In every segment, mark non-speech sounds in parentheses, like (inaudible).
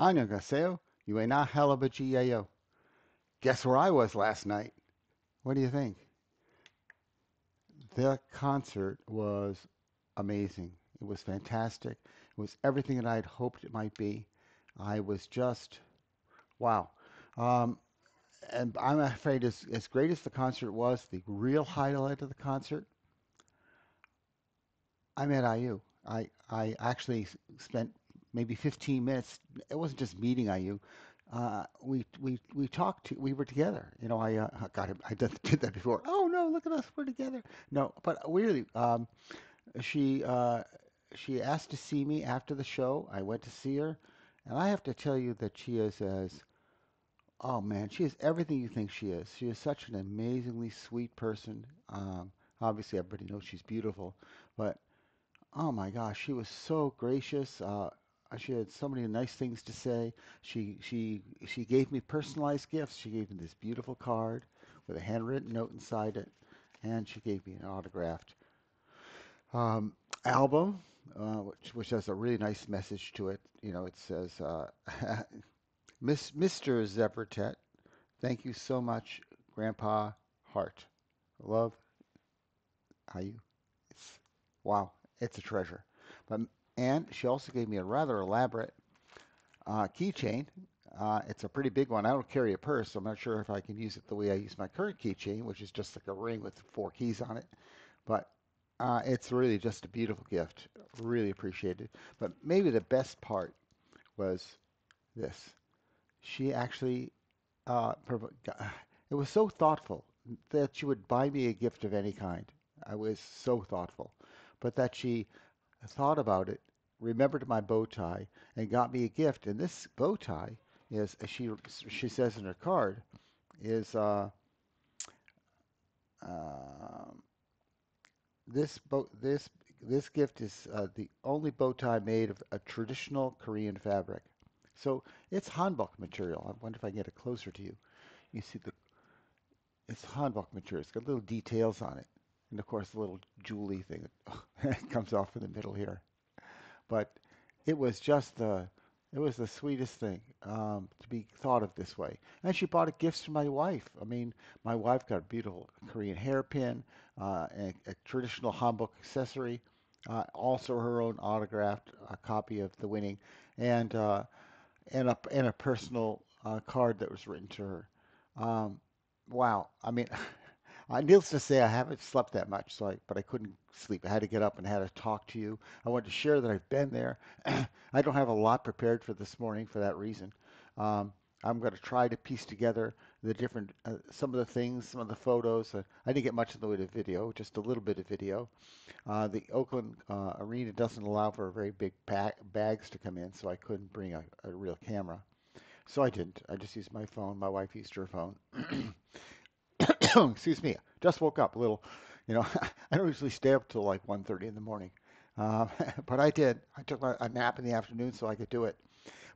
Annyeonghaseyo, Yuena Halabajiyayo. Guess where I was last night? What do you think? The concert was amazing. It was fantastic. It was everything that I had hoped it might be. I was just, wow. Um, and I'm afraid as, as great as the concert was, the real highlight of the concert, I met IU. I, I actually spent maybe 15 minutes. It wasn't just meeting IU. Uh, we we we talked. To, we were together. You know, I uh. (laughs) I did, (laughs) did that before. Oh no, look at us. We're together. No, but really, um, she uh, she asked to see me after the show. I went to see her, and I have to tell you that she is as oh man, she is everything you think she is. She is such an amazingly sweet person. Um, obviously, everybody knows she's beautiful, but oh my gosh, she was so gracious. Uh, she had so many nice things to say. She she she gave me personalized gifts. She gave me this beautiful card with a handwritten note inside it, and she gave me an autographed um, album, uh, which which has a really nice message to it. You know, it says, uh, (laughs) "Miss Mr. Zevertet, thank you so much, Grandpa Hart. Love, how you? It's wow, it's a treasure." But and she also gave me a rather elaborate uh, keychain. Uh, it's a pretty big one. I don't carry a purse, so I'm not sure if I can use it the way I use my current keychain, which is just like a ring with four keys on it. But uh, it's really just a beautiful gift. Really appreciated. But maybe the best part was this. She actually, uh, it was so thoughtful that she would buy me a gift of any kind. I was so thoughtful. But that she thought about it, remembered my bow tie, and got me a gift. And this bow tie is, as she she says in her card, is uh, uh, this bow this this gift is uh, the only bow tie made of a traditional Korean fabric. So it's hanbok material. I wonder if I can get it closer to you. You see the it's hanbok material. It's got little details on it. And of course, the little jewelly thing that (laughs) comes off in the middle here. But it was just the, it was the sweetest thing um, to be thought of this way. And she bought gifts for my wife. I mean, my wife got a beautiful Korean hairpin, uh, a, a traditional hanbok accessory, uh, also her own autographed uh, copy of the winning, and uh, and a and a personal uh, card that was written to her. Um, wow, I mean. (laughs) Uh, needless to say, I haven't slept that much, so I, but I couldn't sleep. I had to get up and had to talk to you. I wanted to share that I've been there. (clears throat) I don't have a lot prepared for this morning for that reason. Um, I'm going to try to piece together the different, uh, some of the things, some of the photos. Uh, I didn't get much in the way of video, just a little bit of video. Uh, the Oakland uh, Arena doesn't allow for very big bags to come in, so I couldn't bring a, a real camera. So I didn't. I just used my phone. My wife used her phone. (clears throat) (coughs) excuse me, just woke up a little. You know, (laughs) I don't usually stay up till like 1.30 in the morning, um, (laughs) but I did. I took a nap in the afternoon so I could do it.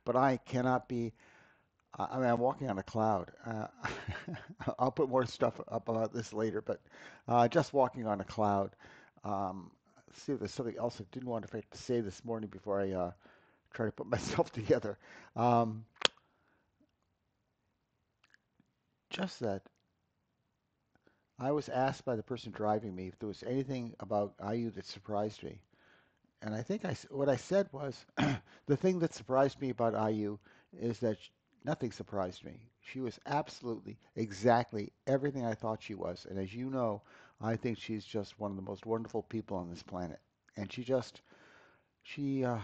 But I cannot be. I mean, I'm walking on a cloud. Uh, (laughs) I'll put more stuff up about this later, but uh, just walking on a cloud. Um, see if there's something else I didn't want to say this morning before I uh, try to put myself together. Um, just that I was asked by the person driving me if there was anything about IU that surprised me. And I think I, what I said was (clears throat) the thing that surprised me about IU is that nothing surprised me. She was absolutely exactly everything I thought she was. And as you know, I think she's just one of the most wonderful people on this planet. And she just, she, uh,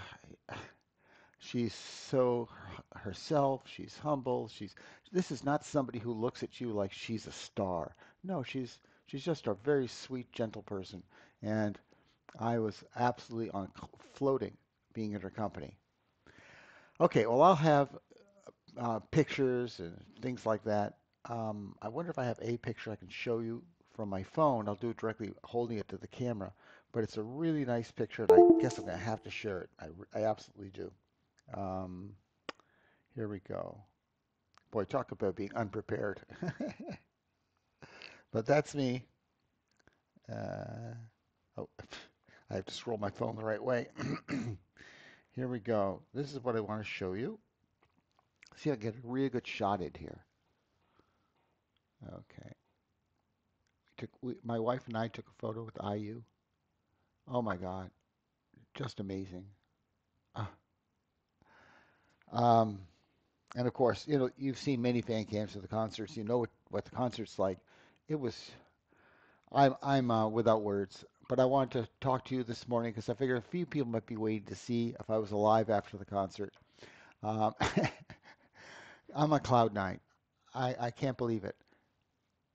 (sighs) she's so herself. She's humble. She's, this is not somebody who looks at you like she's a star. No, she's she's just a very sweet, gentle person, and I was absolutely on floating being in her company. Okay, well I'll have uh, pictures and things like that. Um, I wonder if I have a picture I can show you from my phone. I'll do it directly holding it to the camera, but it's a really nice picture, and I guess I'm gonna have to share it. I, I absolutely do. Um, here we go. Boy, talk about being unprepared. (laughs) But that's me. Uh, oh, (laughs) I have to scroll my phone the right way. (clears throat) Here we go. This is what I want to show you. See I get a really good shot in here. Okay. Took, we, my wife and I took a photo with IU. Oh my God, just amazing. Ah, Um, and of course, you know, you've seen many fan cams of the concerts. You know what, what the concert's like. It was, I'm, I'm uh, without words. But I wanted to talk to you this morning because I figured a few people might be waiting to see if I was alive after the concert. Um, (laughs) I'm on cloud nine. I, I can't believe it.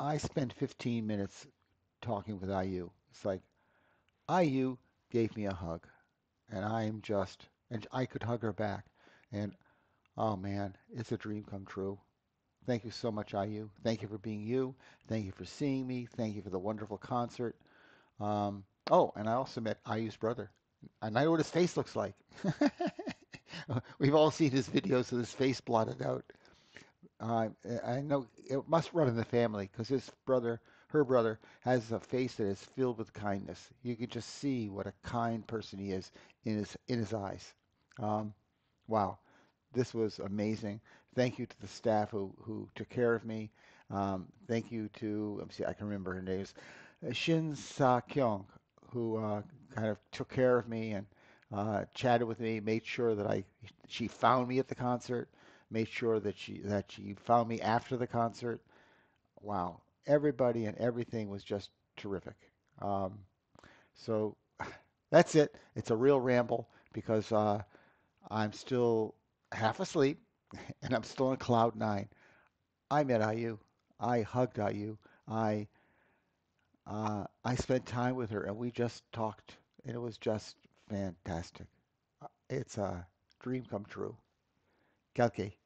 I spent 15 minutes talking with IU. It's like IU gave me a hug, and I'm just, and I could hug her back. And oh man, it's a dream come true. Thank you so much, IU. Thank you for being you. Thank you for seeing me. Thank you for the wonderful concert. Um, oh, and I also met IU's brother, and I know what his face looks like. (laughs) We've all seen his videos of his face blotted out. Uh, I know it must run in the family because his brother, her brother, has a face that is filled with kindness. You can just see what a kind person he is in his in his eyes. Um, wow, this was amazing. Thank you to the staff who who took care of me. Um, thank you to let me see, I can remember her name. Uh, Shin Sa Kyung, who uh, kind of took care of me and uh, chatted with me, made sure that I she found me at the concert, made sure that she that she found me after the concert. Wow, everybody and everything was just terrific. Um, so (sighs) that's it. It's a real ramble because uh, I'm still half asleep (laughs) and I'm still on cloud nine. I met IU. I hugged IU. I uh, I spent time with her and we just talked, and it was just fantastic. Uh, It's a dream come true. Calque.